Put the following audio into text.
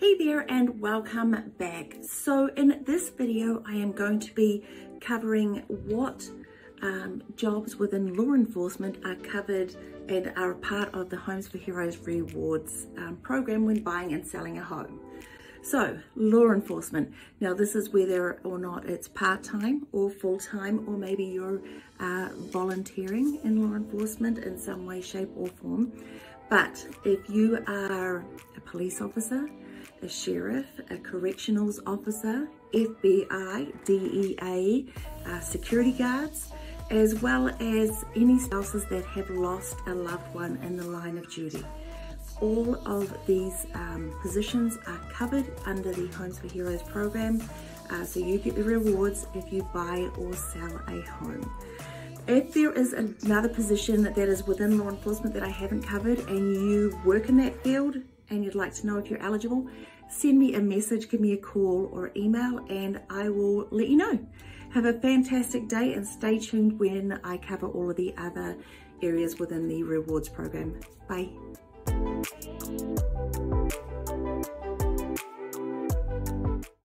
Hey there and welcome back. So in this video I am going to be covering what um, jobs within law enforcement are covered and are a part of the Homes for Heroes rewards um, program when buying and selling a home. So law enforcement, now this is whether or not it's part-time or full-time or maybe you're uh, volunteering in law enforcement in some way, shape or form. But if you are a police officer, a sheriff, a correctionals officer, FBI, DEA, uh, security guards, as well as any spouses that have lost a loved one in the line of duty. All of these um, positions are covered under the Homes for Heroes program, uh, so you get the rewards if you buy or sell a home. If there is another position that is within law enforcement that I haven't covered and you work in that field and you'd like to know if you're eligible, send me a message, give me a call or email and I will let you know. Have a fantastic day and stay tuned when I cover all of the other areas within the rewards program. Bye.